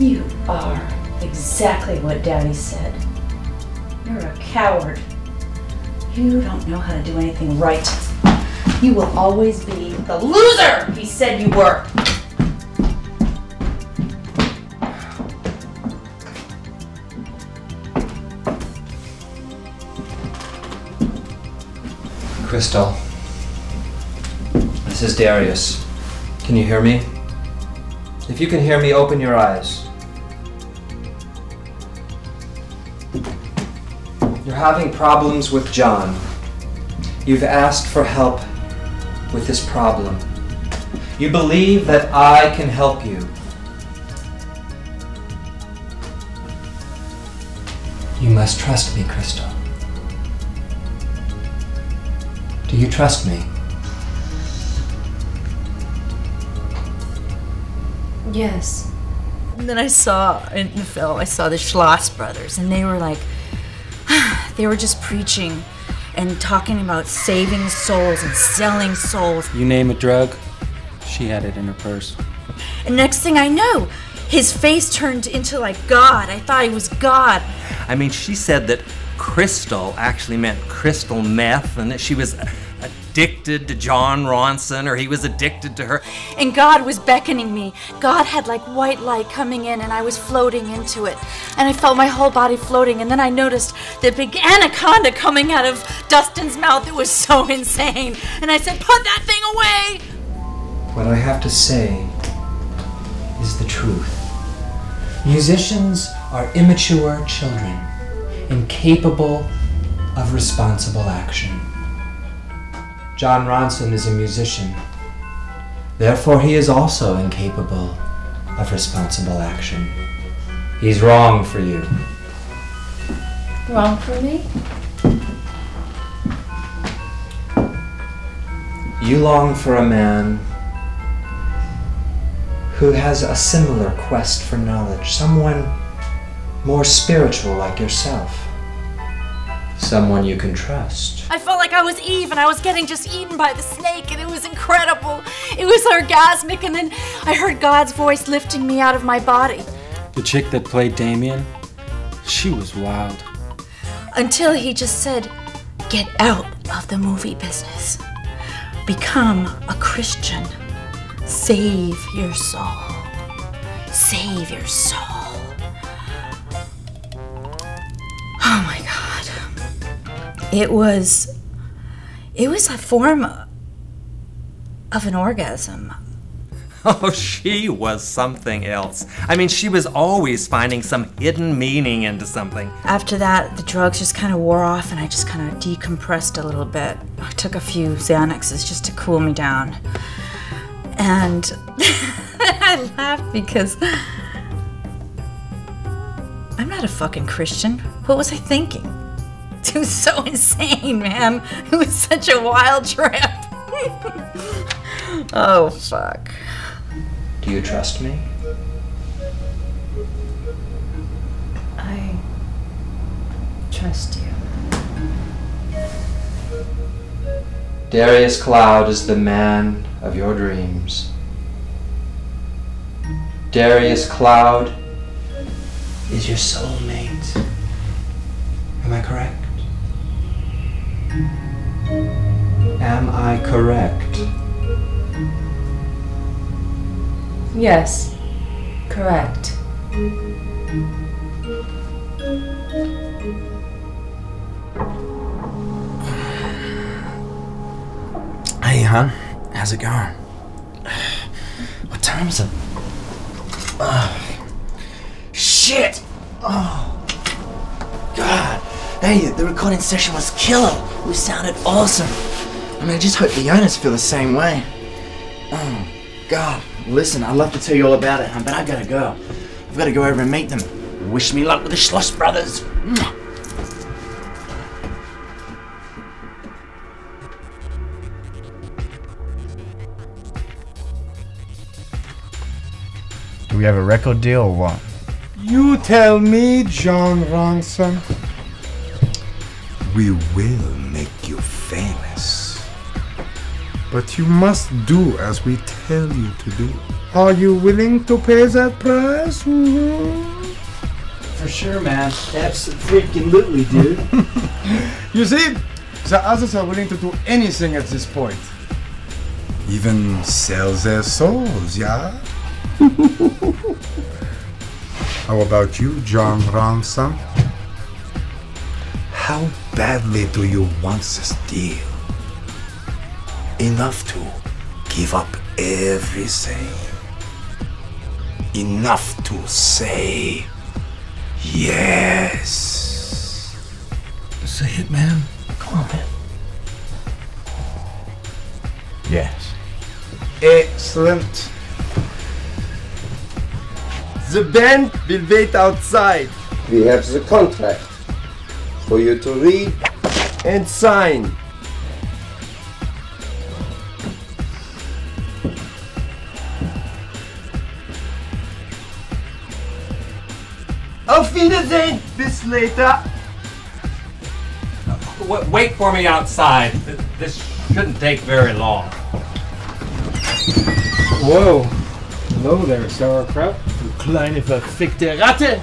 You are exactly what Daddy said. You're a coward. You don't know how to do anything right. You will always be the loser he said you were. Crystal. This is Darius. Can you hear me? If you can hear me, open your eyes. Having problems with John. You've asked for help with this problem. You believe that I can help you. You must trust me, Crystal. Do you trust me? Yes. And then I saw in the film, I saw the Schloss brothers, and they were like, they were just preaching and talking about saving souls and selling souls. You name a drug, she had it in her purse. And next thing I know, his face turned into like God. I thought he was God. I mean, she said that crystal actually meant crystal meth and that she was addicted to John Ronson or he was addicted to her. And God was beckoning me. God had like white light coming in and I was floating into it. And I felt my whole body floating. And then I noticed the big anaconda coming out of Dustin's mouth. It was so insane. And I said, Put that thing away! What I have to say is the truth. Musicians are immature children, incapable of responsible action. John Ronson is a musician. Therefore, he is also incapable of responsible action. He's wrong for you. Wrong for me? You long for a man who has a similar quest for knowledge, someone more spiritual like yourself, someone you can trust. I felt like I was Eve and I was getting just eaten by the snake and it was incredible. It was orgasmic and then I heard God's voice lifting me out of my body. The chick that played Damien, she was wild. Until he just said, Get out of the movie business. Become a Christian. Save your soul. Save your soul. Oh my God. It was. It was a form of an orgasm. Oh, she was something else. I mean, she was always finding some hidden meaning into something. After that, the drugs just kind of wore off and I just kind of decompressed a little bit. I took a few Xanaxes just to cool me down. And I laughed because I'm not a fucking Christian. What was I thinking? It was so insane, man. It was such a wild trip. oh, fuck. Do you trust me? I trust you. Darius Cloud is the man of your dreams. Darius Cloud is your soulmate. Am I correct? Am correct? Yes, correct. Hey, hon. How's it going? What time is it? Ugh. shit! Oh. God. Hey, the recording session was killer. We sounded awesome. I mean, I just hope the owners feel the same way. Oh, God. Listen, I'd love to tell you all about it, hon, but I gotta go. I've gotta go over and meet them. Wish me luck with the Schloss brothers. Do we have a record deal or what? You tell me, John Ronson. We will make you famous. But you must do as we tell you to do. Are you willing to pay that price? Mhm. For sure, man. Absolutely, dude. You see, the others are willing to do anything at this point. Even sell their souls, yeah? How about you, John Ransom? How badly do you want this deal? Enough to give up everything. Enough to say yes. Say it, man. Come on, man. Yes. Excellent. The band will wait outside. We have the contract for you to read and sign. Auf Wiedersehen! Bis later! W- wait for me outside. This shouldn't take very long. Whoa. Hello there, sauerkraut. Du kleine verfickte Ratte.